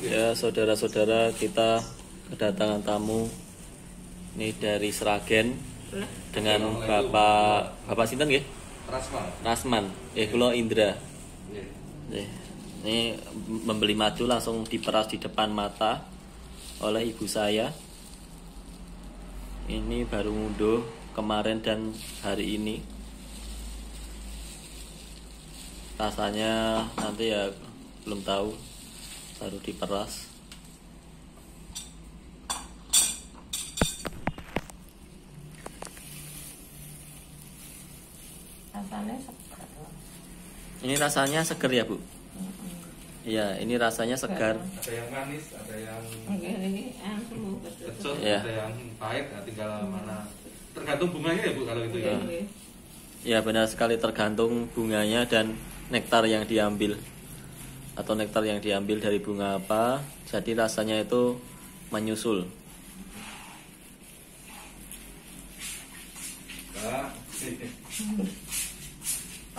Ya, saudara-saudara kita kedatangan tamu ini dari Sragen dengan Bapak Bapak Sinten nggih? Rasman. Rasman. Eh kula Indra. Nggih. Eh, Ini membeli madu langsung diperas di depan mata oleh ibu saya. Ini baru ngunduh kemarin dan hari ini. Rasanya nanti ya belum tahu baru diperas. Rasanya segar. Ini rasanya segar ya, Bu? Iya, ini rasanya segar. Ada yang manis, ada yang kecut, Iya. ada yang pahit. Nah, tinggal mana. Tergantung bunganya ya bu kalau itu ya. Ya benar sekali tergantung bunganya dan nektar yang diambil atau nektar yang diambil dari bunga apa. Jadi rasanya itu menyusul.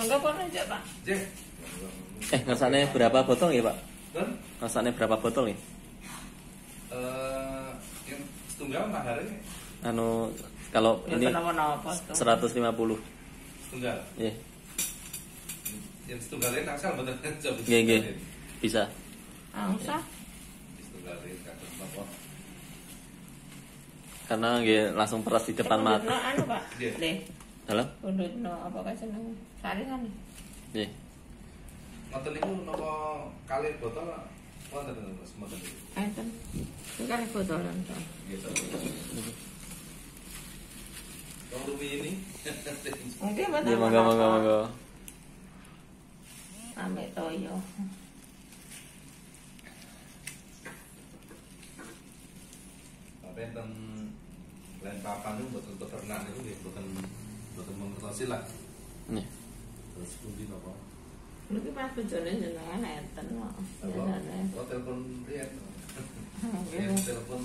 Enggak pernah aja Pak. Cek. Eh ngersane berapa botol ya Pak? Ngersane berapa botol nih? eh yang setunggal maharnya Anu kalau Ya ini kenapa-napa tuh. 150. setunggal. Ya, Yang setunggalnya taksal betul kan? Coba nggih nggih. setunggalin. Bisa. Angsa. Setunggalin kata apa? Karena nggih langsung peras di depan Pundutno mata. Anu Pak. Iya. Dalam? Pundutno apa kae seneng? Sari kan. Nggih. Ngoten niku napa kalih botol wonten. Enten. Ini botolan Pak. Yang rumi ini Mungkin betul. Ya monggo Ambek toyo. Tapi enten lain papan itu betul peternak itu nggih boten boten mengertosi lah. Nih. Terus pundi napa? Niki pas bojone jenengan enten kok. Apa? Biasane. Oh telepon riyen. Nggih. Riyen telepon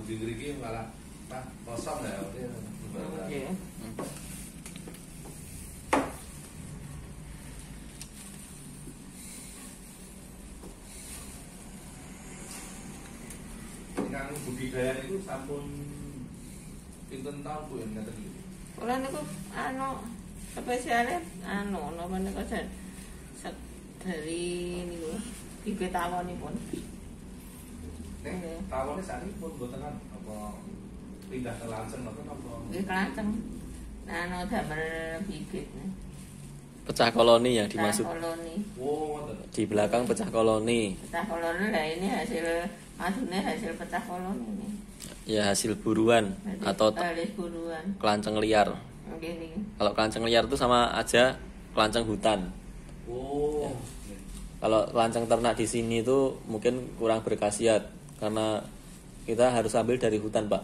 budi ngriki malah Pak kosong ya oke. Budidaya itu sampun pinten tahun Bu yang ngaten iki? Kula niku anu spesialnya anu napa niku dari niku bibit. Nek tawone boten kan apa pindah ke Lanceng napa napa? Nggih kelanceng. Nah, anu damel bibit. Pecah koloni yang Pecah dimaksud. koloni. Oh. Di belakang pecah koloni. Pecah koloni lah ini hasil madune hasil pecah koloni ini. Ya hasil buruan Jadi, atau buruan. kelanceng liar. Niki. Kalau kelanceng liar itu sama aja kelanceng hutan. Oh. Kalau kelanceng ternak di sini itu mungkin kurang berkhasiat karena kita harus ambil dari hutan, Pak.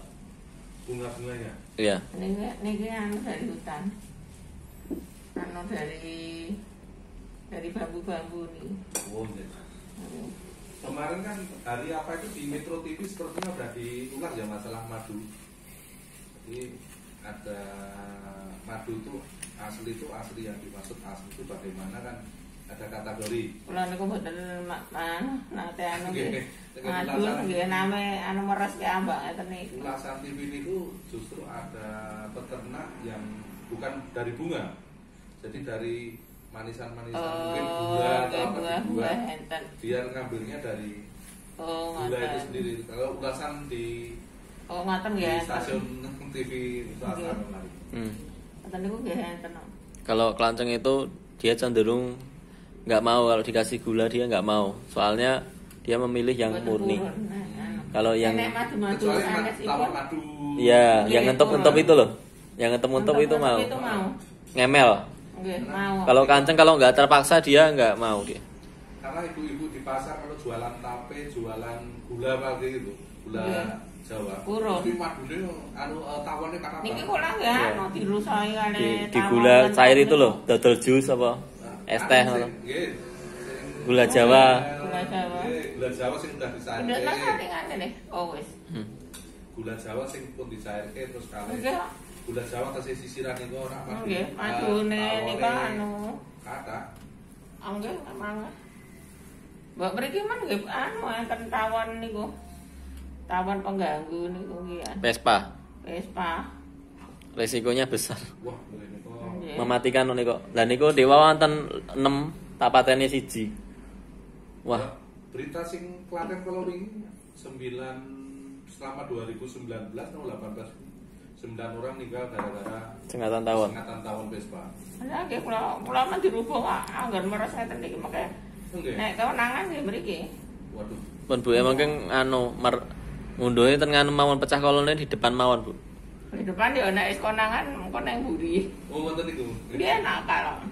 Bunga-bunganya. Iya. Niki niki anu dari hutan. Anu dari dari bambu-bambu nih. Oh, iya. Kemarin kan hari apa itu di Metro TV sepertinya udah diulas ya masalah madu. Jadi ada madu itu asli itu asli yang dimaksud asli itu bagaimana kan ada kategori. Kula niku mboten ma- anu nate anu Nggih, nggih. name anu meres ke ambak ngeten niku. Ulasan TV itu justru ada peternak yang bukan dari bunga. Jadi dari manisan-manisan mungkin Oh, gula atau apa buah buah. enten. Dia ngambilnya dari Oh, gula itu sendiri. Kalau ulasan di Oh, nggih. enten. stasiun TV itu asal. Hmm. Ngoten niku nggih enten. Kalau kelanceng itu dia cenderung nggak mau kalau dikasih gula dia nggak mau. Soalnya dia memilih yang Mboten murni. Nah, anu. Kalau yang madu-madu madu. Iya, Nggih, yang ngentep-ngentep purun. itu loh. Yang ngentep-ngentep itu mau. Itu mau. Ngemel. Nggih, mau. Kalau kanceng kalau nggak terpaksa dia nggak mau dia. Karena ibu-ibu di pasar kalau jualan tape, jualan gula apa gitu, gula Iya. Jawa. Purun. Tapi madunya anu eh, tawarnya kata Niki kula nggih Iya. anu dirusai kali Di, gula cair itu loh, dodol jus apa? Nah, Es anu teh sing- ngono. nggih, sing- Gula Jawa. Gula Jawa. Gula Jawa sing udah Udah dicairke. lah saringan nih. Oh wis. Hmm. Gula Jawa sing pun dicairke terus kali. Nggih. Gula Jawa kasih sisiran itu ora madu. Nggih, eh, madune tawone nika anu Kata. Angge memang Mbak mriki men nggih anu enten tawon niku. Tawon pengganggu niku nggih. Vespa. Vespa. Resikonya besar. Wah, Nggih. Mematikan niku. Lah niku dewa wonten 6 tak pateni siji. Wah, berita sing Klaten kalau ini 9 selama 2019 atau 18 9 orang meninggal gara-gara sengatan tawon. sengatan tawon Vespa. Lah nggih kula kula kok anggar meres ngeten iki makanya Enggak. nek kewenangan nggih mriki. Waduh. Pun Bu emang kan anu mer ngunduhe ten nganu mawon pecah kolone di depan mawon, Bu. Di depan ya nek wis konangan engko nang mburi. Oh, ngoten niku. Dia nakal.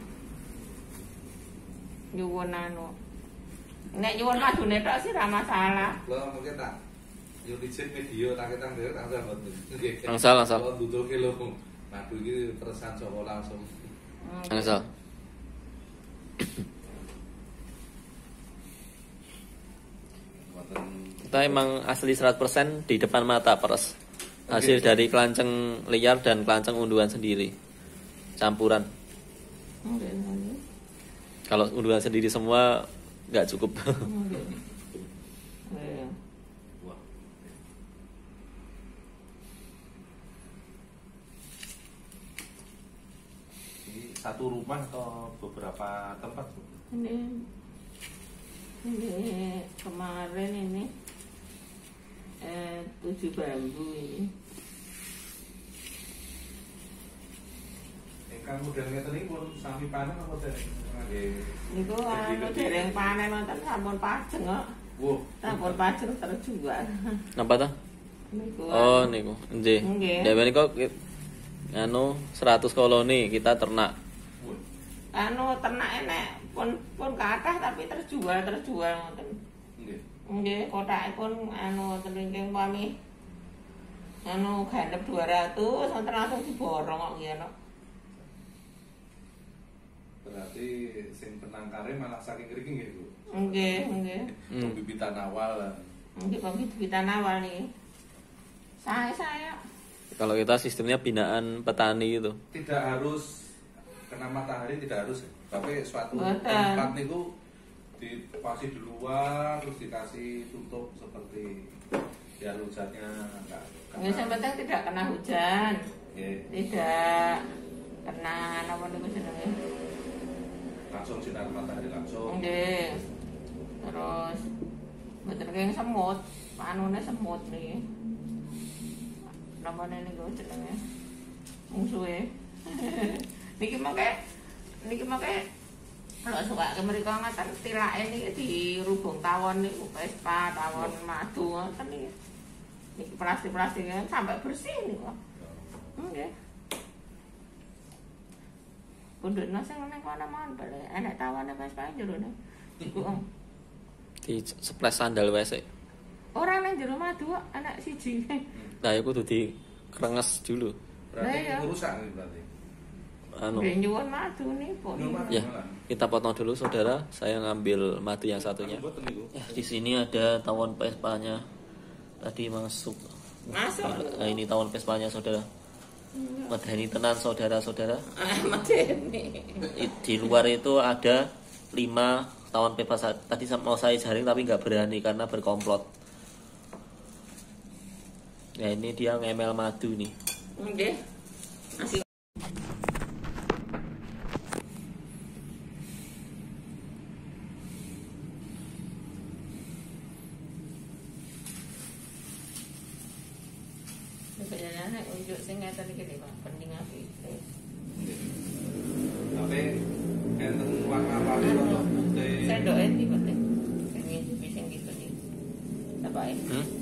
Nyuwun anu. Nek nyuwun madune tok sih ra masalah. Lo mungkin tak yo izin video tak ketang dhewe tak sambut. Langsal, langsal. Kalau butuhke lho. Madu iki peresan Joko langsung. Angsal. Kita emang asli 100% di depan mata peres. Hasil dari kelanceng liar dan kelanceng unduan sendiri. Campuran. Kalau unduan sendiri semua nggak cukup. Nggih. Nggih. Wah. Ini satu rumah atau beberapa tempat? Bu? Ini ini kemarin ini eh tujuh bambu ini. Ingkang model ngeten iki pun sami panen apa dereng? Nggih. Niku anu dereng panen wonten sampun pajeng kok. Wah, Sampun pajeng terjual. Napa tuh? Niku. Oh, niku. Nggih. Nggih. Dewe niku anu 100 koloni kita ternak. Anu ternak enek pun pun kathah tapi terjual terjual ngoten. Nggih. Nggih, kothakipun anu telingking pami anu gandep 200 wonten langsung diborong kok ngene. Berarti sing penangkare malah saking ngriki nggih, Bu. Nggih, nggih. Hmm. Pembibitan awal. Nggih kok bibitan awal nih. Saya saya Kalau kita sistemnya binaan petani gitu. Tidak harus kena matahari tidak harus, tapi suatu Mboten. tempat niku dipasih di luar terus dikasih tutup seperti biar hujannya enggak nggih sing penting tidak kena hujan, Nggih, tidak kena apa niku jenenge. langsung sinar matahari langsung. Nggih. Terus mboten keng semut, anune semut niki. Namane niku jenenge musuhe. niki make niki make kalau suka ke mereka ngaten tilake niki dirubung tawon niku Vespa, tawon madu ngoten niki. Niki plastik-plastiknya sampai bersih niku. Nggih. Pundhutna sing nang kono mawon bale enek tawane Vespa jerone. Iku om. Di seples sandal wae sik. Ora nang jero madu kok anak siji. Nah, iku kudu di krenges dulu. Berarti Lah, iya. rusak nih berarti. Anu. Ya, kita potong dulu saudara. Saya ngambil madu yang satunya. Ya, di sini ada tawon Vespanya. Tadi masuk. Masuk. Nah, ini tawon Vespanya saudara. Medeni tenan saudara-saudara. Ah, medeni. Di luar itu ada 5 tawon. Sa- Tadi mau saya jaring tapi nggak berani karena berkomplot. Ya ini dia ngemel madu nih. Nggih. Masih Sebenarnya nek unjuk sing ngeten iki lho. Tapi enten warna apa atau putih. Sendoke ndi penting. Sing ngicipi sing gitu. Apa ya? Hmm?